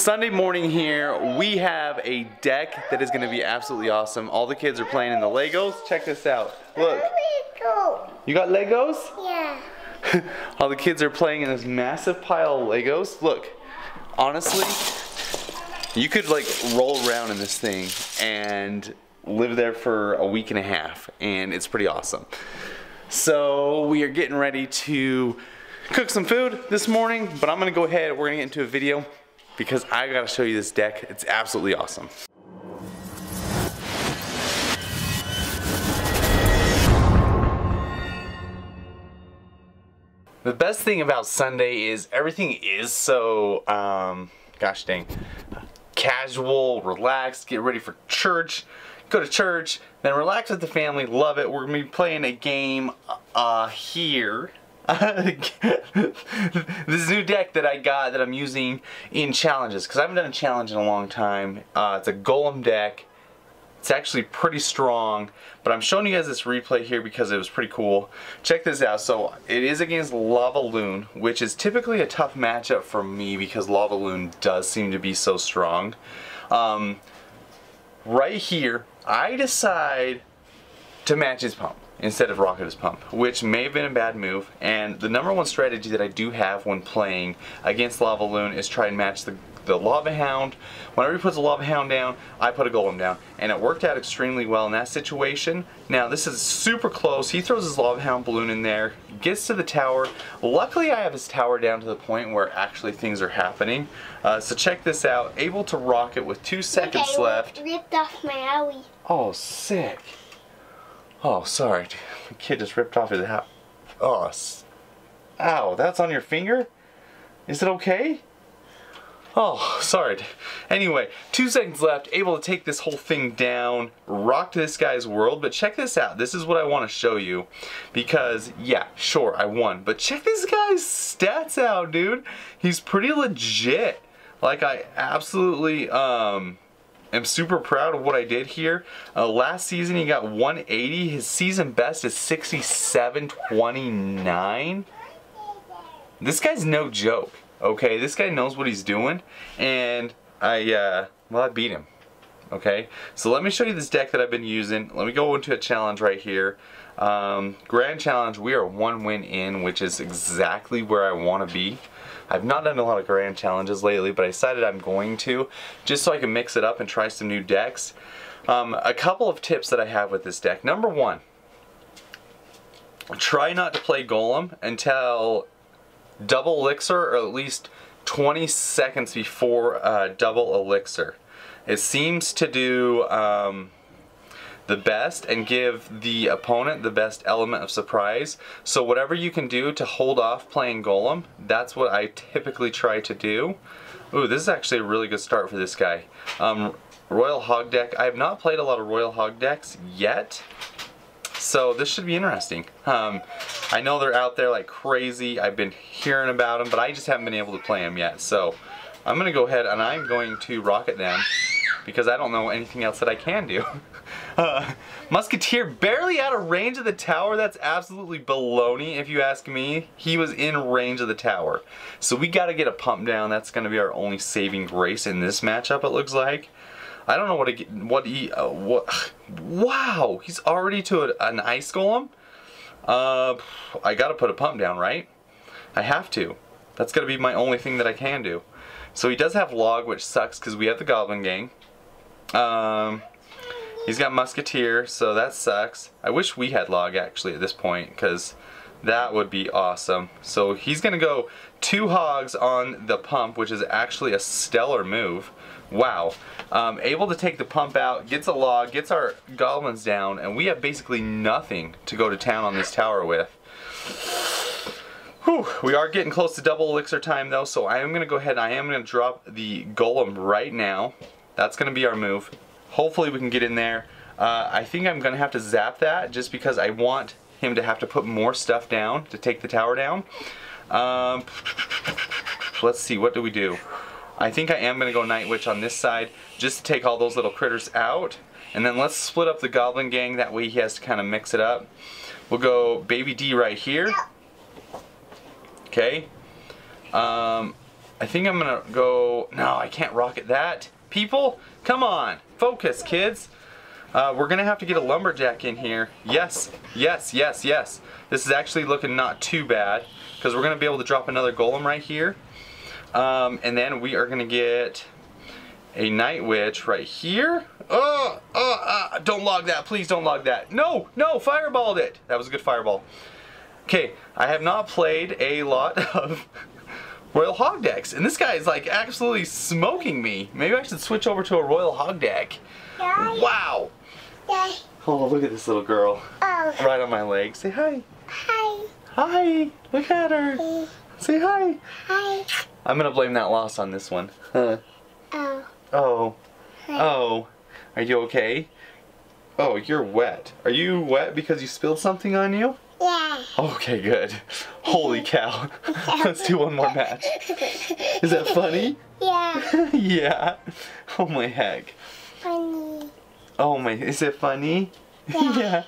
Sunday morning here, we have a deck that is going to be absolutely awesome. All the kids are playing in the Legos. Check this out. Look. Lego. You got Legos? Yeah. All the kids are playing in this massive pile of Legos. Look, honestly, you could like roll around in this thing and live there for a week and a half and it's pretty awesome. So we are getting ready to cook some food this morning, but I'm gonna go ahead, we're gonna get into a video because I gotta show you this deck. It's absolutely awesome. The best thing about Sunday is everything is so, um, gosh dang, casual, relaxed, get ready for church, go to church, then relax with the family, love it. We're gonna be playing a game uh, here. This new deck that I got that I'm using in challenges because I haven't done a challenge in a long time. Uh, it's a Golem deck. It's actually pretty strong, but I'm showing you guys this replay here because it was pretty cool. Check this out. So it is against Lava Loon, which is typically a tough matchup for me because Lava Loon does seem to be so strong. Um, right here, I decide to match his pump instead of rocket his pump, which may have been a bad move. And the number one strategy that I do have when playing against Lava Loon is try and match the, the Lava Hound. Whenever he puts a Lava Hound down, I put a Golem down. And it worked out extremely well in that situation. Now this is super close. He throws his Lava Hound balloon in there, gets to the tower. Luckily I have his tower down to the point where actually things are happening. Uh, so check this out. Able to rocket with two seconds okay, left. Ripped off my owie. Oh, sick. Oh, sorry. The kid just ripped off his hat. Oh, ow, that's on your finger? Is it okay? Oh, sorry. Anyway, two seconds left, able to take this whole thing down, rock this guy's world, but check this out. This is what I want to show you. Because, yeah, sure, I won. But check this guy's stats out, dude. He's pretty legit. Like, I absolutely, um, am super proud of what I did here. Uh, last season he got 180. His season best is 67.29. This guy's no joke. Okay, this guy knows what he's doing, and I uh, well I beat him. Okay, so let me show you this deck that I've been using. Let me go into a challenge right here. Um, grand challenge, we are one win in, which is exactly where I want to be. I've not done a lot of grand challenges lately, but I decided I'm going to, just so I can mix it up and try some new decks. Um, a couple of tips that I have with this deck. Number one, try not to play Golem until double elixir or at least 20 seconds before uh, double elixir. It seems to do um, the best and give the opponent the best element of surprise. So whatever you can do to hold off playing Golem, that's what I typically try to do. Ooh, this is actually a really good start for this guy. Um, Royal Hog deck. I have not played a lot of Royal Hog decks yet. So this should be interesting. Um, I know they're out there like crazy. I've been hearing about them, but I just haven't been able to play them yet. So I'm to go ahead and I'm going to rocket them because I don't know anything else that I can do. Uh, Musketeer barely out of range of the tower. That's absolutely baloney if you ask me. He was in range of the tower. So we got to get a pump down. That's to be our only saving grace in this matchup it looks like. I don't know what he, what he, uh, what, wow, he's already to a, an ice golem? Uh, I gotta put a pump down, right? I have to. That's gonna be my only thing that I can do. So he does have log, which sucks because we have the goblin gang. Um, he's got musketeer, so that sucks. I wish we had log actually at this point because that would be awesome. So he's gonna go two hogs on the pump, which is actually a stellar move. Wow. Um, able to take the pump out, gets a log, gets our goblins down, and we have basically nothing to go to town on this tower with. Whew, we are getting close to double elixir time though, so I am going to go ahead I am going to drop the golem right now. That's going to be our move. Hopefully we can get in there. Uh, I think I'm going to have to zap that just because I want him to have to put more stuff down to take the tower down. Um, let's see, what do we do? I think I am going to go Night Witch on this side just to take all those little critters out. And then let's split up the Goblin Gang, that way he has to kind of mix it up. We'll go Baby D right here. Okay. Um, I think I'm gonna go, no, I can't rocket that. People, come on, focus kids. Uh, we're gonna have to get a lumberjack in here. Yes, yes, yes, yes. This is actually looking not too bad because we're gonna be able to drop another golem right here. Um, and then we are gonna get a night witch right here. Oh, oh, uh, don't log that, please don't log that. No, no, fireballed it. That was a good fireball. Okay, I have not played a lot of Royal Hog decks, and this guy is like absolutely smoking me. Maybe I should switch over to a Royal Hog deck. Daddy. Wow. Daddy. Oh, look at this little girl. Oh. Right on my leg. Say hi. Hi. Hi. Look at her. Hi. Say hi. Hi. I'm gonna blame that loss on this one. Huh. Oh. Oh. Oh. Are you okay? Oh, you're wet. Are you wet because you spilled something on you? Yeah. Okay, good. Holy cow. Let's do one more match. Is that funny? Yeah. yeah. Oh my heck. Funny. Oh my, is it funny? yeah.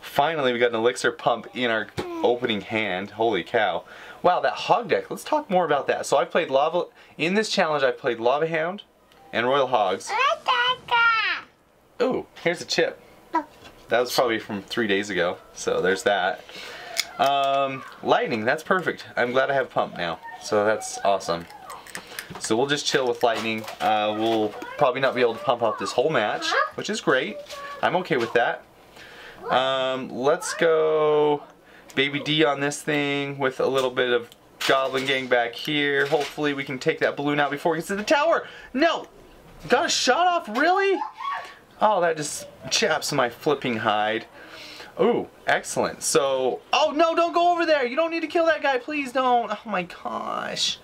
Finally, we got an elixir pump in our opening hand. Holy cow. Wow, that hog deck. Let's talk more about that. So I played Lava, in this challenge I played Lava Hound and Royal Hogs. Ooh, here's a chip. That was probably from three days ago. So there's that. Um, lightning, that's perfect. I'm glad I have pump now. So that's awesome. So we'll just chill with lightning. Uh, we'll probably not be able to pump up this whole match, which is great. I'm okay with that. Um, let's go Baby D on this thing with a little bit of Goblin Gang back here. Hopefully we can take that balloon out before it gets to the tower. No! Got a shot off, really? Oh, that just chaps my flipping hide. Ooh, excellent. So, oh no, don't go over there. You don't need to kill that guy. Please don't. Oh my gosh.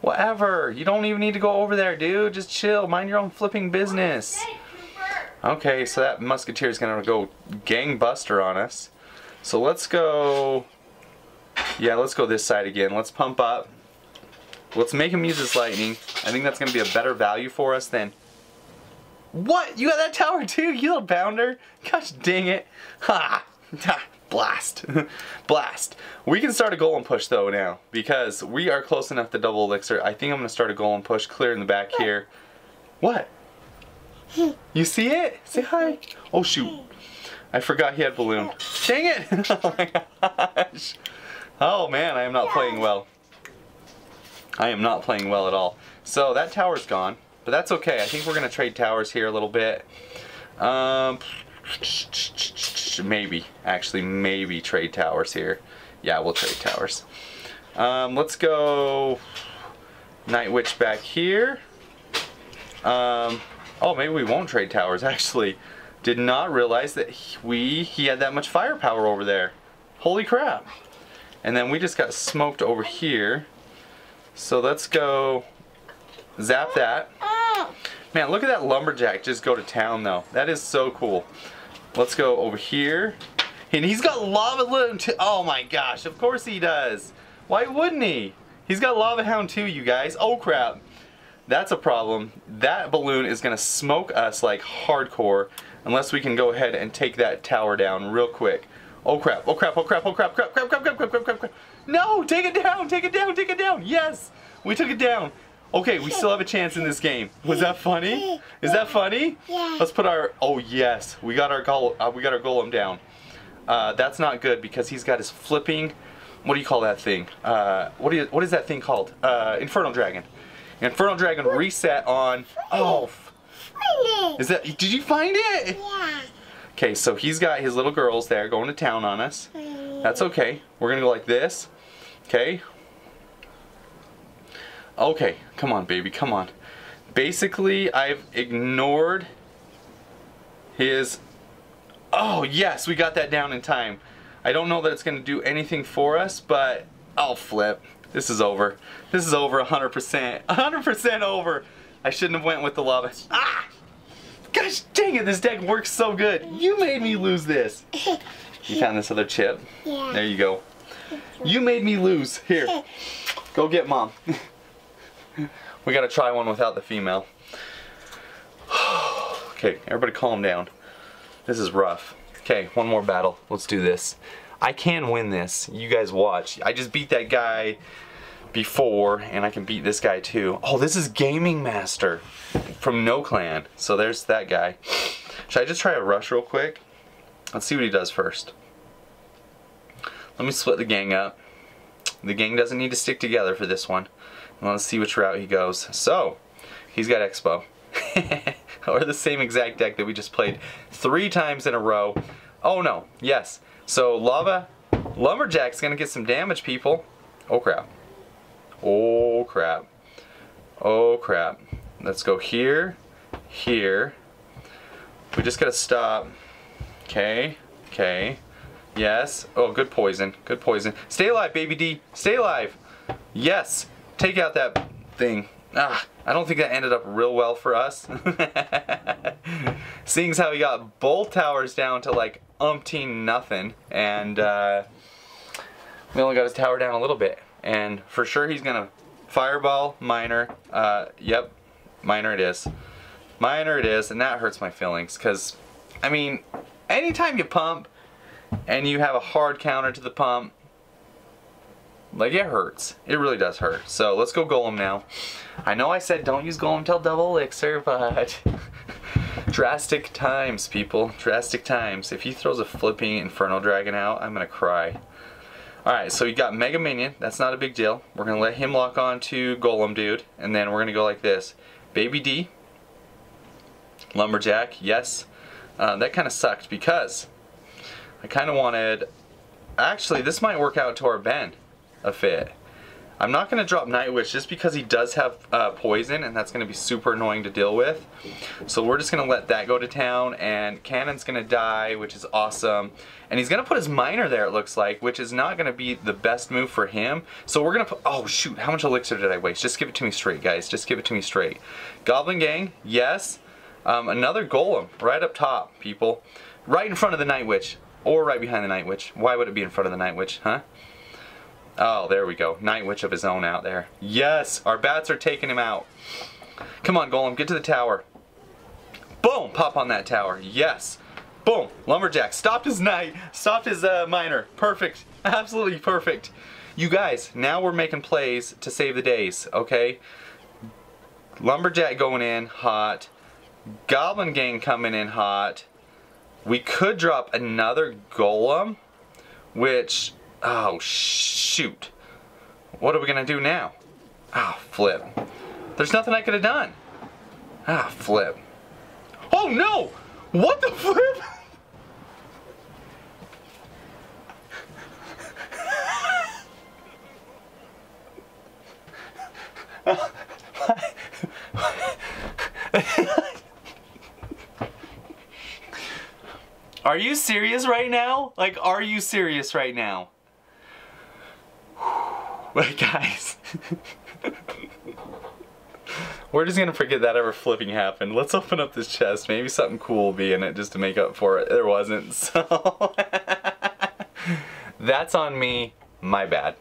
Whatever. You don't even need to go over there, dude. Just chill. Mind your own flipping business. Okay, so that musketeer is gonna go gangbuster on us. So let's go. Yeah, let's go this side again. Let's pump up. Let's make him use his lightning. I think that's gonna be a better value for us than. What? You got that tower too, you little bounder? Gosh dang it. Ha! Blast. Blast. We can start a golem push though now because we are close enough to double elixir. I think I'm gonna start a golem push clear in the back here. What? You see it? Say hi. Oh shoot. I forgot he had balloon. Dang it! oh my gosh. Oh man, I am not playing well. I am not playing well at all. So that tower's gone, but that's okay. I think we're gonna trade towers here a little bit. Um, maybe, actually, maybe trade towers here. Yeah, we'll trade towers. Um, let's go Night Witch back here. Um, oh, maybe we won't trade towers, actually. Did not realize that he- we, he had that much firepower over there. Holy crap. And then we just got smoked over here. So let's go zap that. Man, look at that lumberjack just go to town though. That is so cool. Let's go over here. And he's got lava too. Oh my gosh, of course he does. Why wouldn't he? He's got lava hound too, you guys. Oh crap. That's a problem. That balloon is gonna smoke us like hardcore unless we can go ahead and take that tower down real quick. Oh crap, oh crap, oh crap, oh crap, crap, crap, crap, crap, crap, crap, crap, crap. No, take it down, take it down, take it down. Yes, we took it down. Okay, we still have a chance in this game. Was that funny? Is that funny? Yeah. Let's put our, oh yes, we got our gol uh, we got our golem down. Uh, that's not good because he's got his flipping, what do you call that thing? Uh, what, do you, what is that thing called? Uh, Infernal Dragon. Infernal Dragon reset on, oh, f- Funny. is that, did you find it? Yeah. Okay, so he's got his little girls there going to town on us. That's okay. We're gonna go like this. Okay. Okay, come on, baby, come on. Basically, I've ignored his. Oh, yes, we got that down in time. I don't know that it's gonna do anything for us, but I'll flip. This is over. This is over 100%. 100% over. I shouldn't have went with the lava. Ah! Gosh dang it, this deck works so good. You made me lose this. You found this other chip. Yeah. There you go. You made me lose. Here, go get mom. we gotta try one without the female. okay, everybody calm down. This is rough. Okay, one more battle. Let's do this. I can win this. You guys watch. I just beat that guy before, and I can beat this guy too. Oh, this is Gaming Master from No Clan. So there's that guy. Should I just try a rush real quick? Let's see what he does first. Let me split the gang up. The gang doesn't need to stick together for this one. Let's see which route he goes. So, he's got Expo. or the same exact deck that we just played three times in a row. Oh no, yes. So Lava Lumberjack's gonna get some damage, people. Oh crap. Oh crap. Oh crap. Let's go here, here. We just gotta stop. Okay, okay. Yes. Oh, good poison. Good poison. Stay alive, baby D. Stay alive. Yes. Take out that thing. Ah, I don't think that ended up real well for us. Seeing as how we got both towers down to like umpteen nothing, and uh, we only got his tower down a little bit. And for sure he's gonna fireball, miner, uh, yep, miner it is. Miner it is, and that hurts my feelings, because, I mean, anytime you pump, and you have a hard counter to the pump, like it hurts. It really does hurt. So let's go Golem now. I know I said don't use Golem till double elixir, but drastic times, people. Drastic times. If he throws a flipping Inferno Dragon out, I'm gonna cry. Alright, so you got Mega Minion. That's not a big deal. We're gonna let him lock on to Golem Dude, and then we're gonna go like this. Baby D, Lumberjack, yes. Uh, that kind of sucked because I kind of wanted... Actually, this might work out to our Ben a fit. I'm not going to drop Night Witch just because he does have uh, poison and that's going to be super annoying to deal with. So we're just going to let that go to town and Cannon's going to die, which is awesome. And he's going to put his Miner there, it looks like, which is not going to be the best move for him. So we're going to put... Oh, shoot. How much Elixir did I waste? Just give it to me straight, guys. Just give it to me straight. Goblin Gang, yes. Um, another Golem right up top, people. Right in front of the Night Witch. Or right behind the Night Witch. Why would it be in front of the Night Witch, huh? Oh, there we go. Night Witch of his own out there. Yes, our bats are taking him out. Come on, Golem, get to the tower. Boom, pop on that tower. Yes. Boom, Lumberjack stopped his knight. stopped his uh, miner. Perfect, absolutely perfect. You guys, now we're making plays to save the days, okay? Lumberjack going in hot. Goblin Gang coming in hot. We could drop another Golem, which Oh, shoot. What are we going to do now? Ah, oh, flip. There's nothing I could have done. Ah, flip. Oh, no! What the flip? Are you serious right now? Like, are you serious right now? But guys, we're just gonna forget that ever flipping happened. Let's open up this chest. Maybe something cool will be in it just to make up for it. There wasn't, so that's on me. My bad.